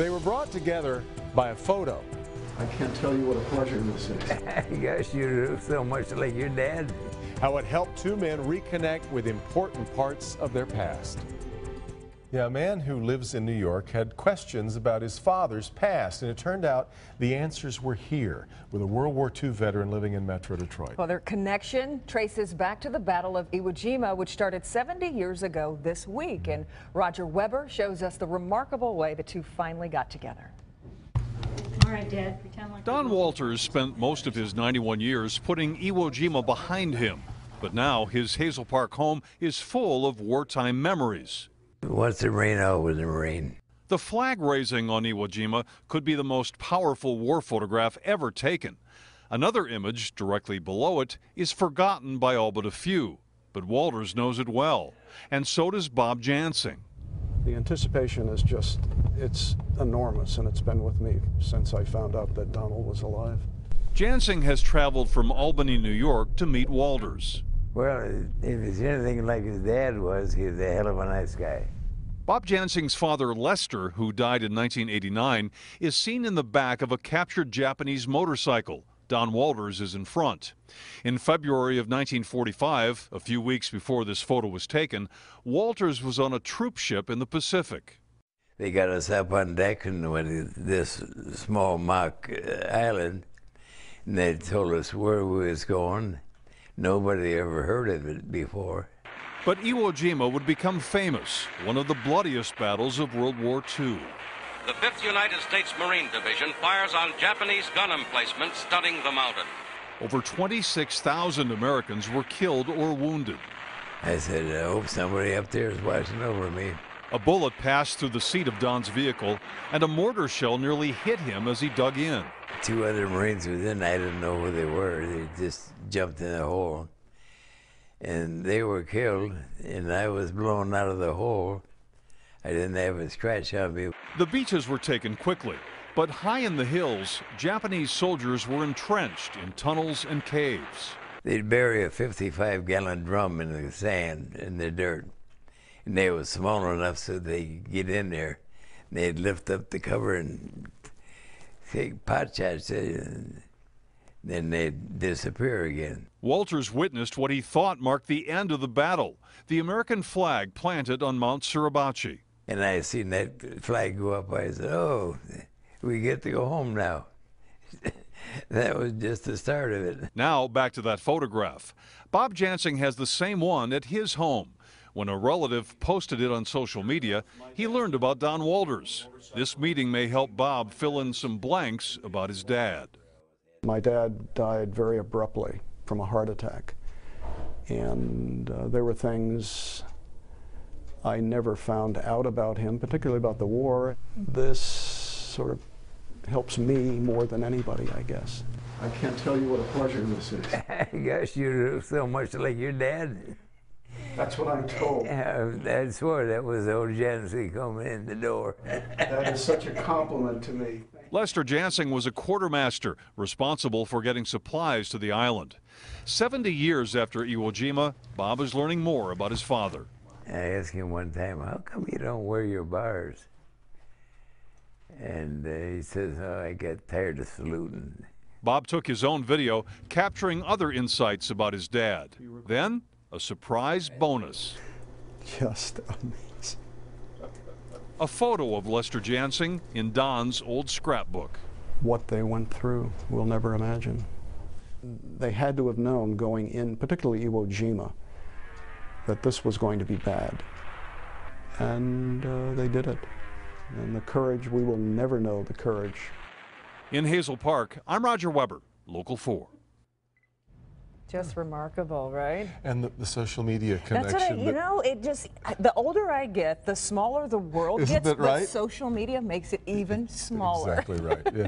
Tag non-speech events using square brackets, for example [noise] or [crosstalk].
They were brought together by a photo. I can't tell you what a pleasure this is. [laughs] Gosh, you do so much like your dad. How it helped two men reconnect with important parts of their past. Yeah, a man who lives in New York had questions about his father's past, and it turned out the answers were here with a World War II veteran living in Metro Detroit. Well, their connection traces back to the Battle of Iwo Jima, which started 70 years ago this week. And Roger Weber shows us the remarkable way the two finally got together. All right, Dad, pretend like Don Walters spent most of his 91 years putting Iwo Jima behind him. But now his Hazel Park home is full of wartime memories. Once a Marine, always a Marine. The flag raising on Iwo Jima could be the most powerful war photograph ever taken. Another image directly below it is forgotten by all but a few, but Walters knows it well, and so does Bob Jansing. The anticipation is just, it's enormous, and it's been with me since I found out that Donald was alive. Jansing has traveled from Albany, New York to meet Walters. Well, if it's anything like his dad was, he's a hell of a nice guy. Bob Jansing's father, Lester, who died in 1989, is seen in the back of a captured Japanese motorcycle. Don Walters is in front. In February of 1945, a few weeks before this photo was taken, Walters was on a troop ship in the Pacific. They got us up on deck and went this small mock uh, island, and they told us where we was going. Nobody ever heard of it before. But Iwo Jima would become famous, one of the bloodiest battles of World War II. The 5th United States Marine Division fires on Japanese gun emplacements studding the mountain. Over 26,000 Americans were killed or wounded. I said, I hope somebody up there is watching over me. A bullet passed through the seat of Don's vehicle, and a mortar shell nearly hit him as he dug in. Two other Marines was in. I didn't know who they were. They just jumped in the hole. And they were killed, and I was blown out of the hole. I didn't have a scratch on me. The beaches were taken quickly, but high in the hills, Japanese soldiers were entrenched in tunnels and caves. They'd bury a 55 gallon drum in the sand, in the dirt. And they was small enough so they could get in there. They'd lift up the cover and take pot shots, and then they'd disappear again. Walters witnessed what he thought marked the end of the battle the American flag planted on Mount Suribachi. And I seen that flag go up. I said, "Oh, we get to go home now." [laughs] that was just the start of it. Now, back to that photograph. Bob Jansing has the same one at his home. When a relative posted it on social media, he learned about Don Walters. This meeting may help Bob fill in some blanks about his dad. My dad died very abruptly from a heart attack, and uh, there were things I never found out about him, particularly about the war. This sort of helps me more than anybody, I guess. I can't tell you what a pleasure this is. [laughs] I guess you look so much like your dad. That's what I'm told. Uh, I swore that was old Jancy coming in the door. That is such a compliment to me. Lester Jansing was a quartermaster responsible for getting supplies to the island. 70 years after Iwo Jima, Bob is learning more about his father. I asked him one time, "How come you don't wear your bars?" And uh, he says, "Oh, I got tired of saluting." Bob took his own video capturing other insights about his dad. Then, a surprise bonus Just amazing. a photo of Lester Jansing in Don's old scrapbook. What they went through, we'll never imagine. They had to have known going in, particularly Iwo Jima, that this was going to be bad. And uh, they did it. And the courage, we will never know the courage In Hazel Park, I'm Roger Weber, Local 4. Just remarkable, right? And the, the social media That's connection. what I, you know, it just, the older I get, the smaller the world Isn't gets, that right? but social media makes it even [laughs] smaller. Exactly right. [laughs] Yeah.